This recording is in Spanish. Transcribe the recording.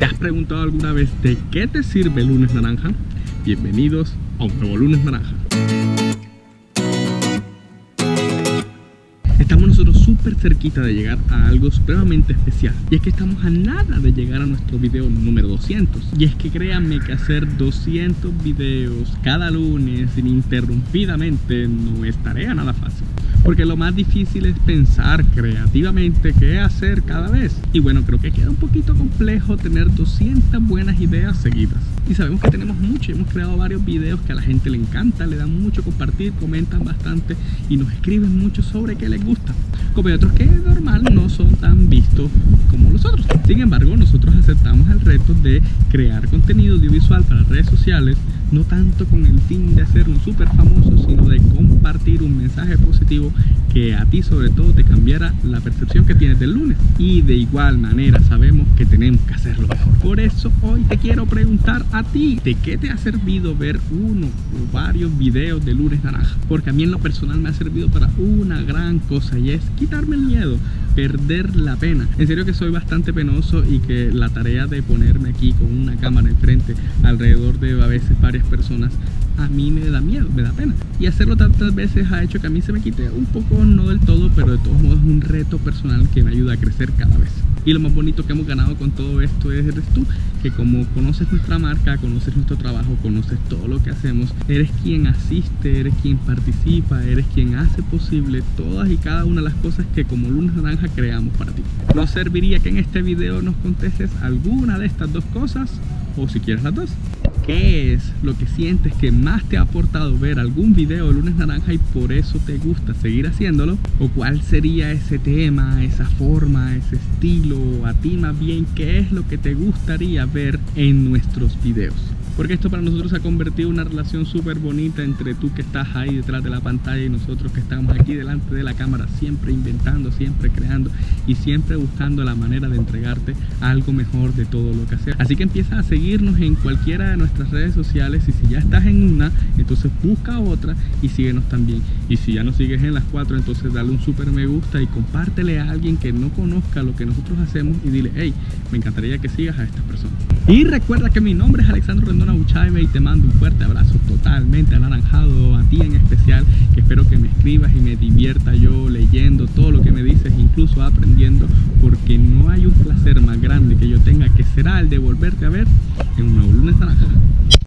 ¿Te has preguntado alguna vez de qué te sirve lunes naranja? Bienvenidos a un nuevo lunes naranja. Estamos nosotros súper cerquita de llegar a algo supremamente especial Y es que estamos a nada de llegar a nuestro video número 200 Y es que créanme que hacer 200 videos cada lunes ininterrumpidamente no es tarea nada fácil porque lo más difícil es pensar creativamente qué hacer cada vez. Y bueno, creo que queda un poquito complejo tener 200 buenas ideas seguidas. Y sabemos que tenemos mucho, hemos creado varios videos que a la gente le encanta, le dan mucho compartir, comentan bastante y nos escriben mucho sobre qué les gusta. Como hay otros que normal no son tan vistos como los otros. Sin embargo, nosotros aceptamos el reto de crear contenido audiovisual para redes sociales, no tanto con el fin de hacernos súper famosos, sino de compartir un mensaje positivo que a ti sobre todo te cambiara la percepción que tienes del lunes. Y de igual manera sabemos que tenemos que hacerlo mejor. Por eso hoy te quiero preguntar a ti, ¿de qué te ha servido ver uno o varios videos de lunes naranja? Porque a mí en lo personal me ha servido para una gran cosa y es quitarme el miedo perder la pena. En serio que soy bastante penoso y que la tarea de ponerme aquí con una cámara enfrente alrededor de a veces varias personas a mí me da miedo, me da pena. Y hacerlo tantas veces ha hecho que a mí se me quite un poco, no del todo, pero de todos modos es un reto personal que me ayuda a crecer cada vez. Y lo más bonito que hemos ganado con todo esto es eres tú, que como conoces nuestra marca, conoces nuestro trabajo, conoces todo lo que hacemos, eres quien asiste, eres quien participa, eres quien hace posible todas y cada una de las cosas que como Lunes Naranja creamos para ti. ¿No serviría que en este video nos contestes alguna de estas dos cosas? O si quieres las dos. ¿Qué es lo que sientes que más te ha aportado ver algún video de lunes naranja y por eso te gusta seguir haciéndolo? ¿O cuál sería ese tema, esa forma, ese estilo? A ti más bien, ¿qué es lo que te gustaría ver en nuestros videos? Porque esto para nosotros se ha convertido en una relación súper bonita entre tú que estás ahí detrás de la pantalla y nosotros que estamos aquí delante de la cámara, siempre inventando, siempre creando y siempre buscando la manera de entregarte algo mejor de todo lo que hacemos. Así que empieza a seguirnos en cualquiera de nuestras redes sociales y si ya estás en una, entonces busca otra y síguenos también. Y si ya nos sigues en las cuatro, entonces dale un súper me gusta y compártele a alguien que no conozca lo que nosotros hacemos y dile, hey, me encantaría que sigas a estas personas. Y recuerda que mi nombre es Alexandro Rendón y te mando un fuerte abrazo totalmente anaranjado a ti en especial que espero que me escribas y me divierta yo leyendo todo lo que me dices incluso aprendiendo porque no hay un placer más grande que yo tenga que será el de volverte a ver en un nuevo lunes naranja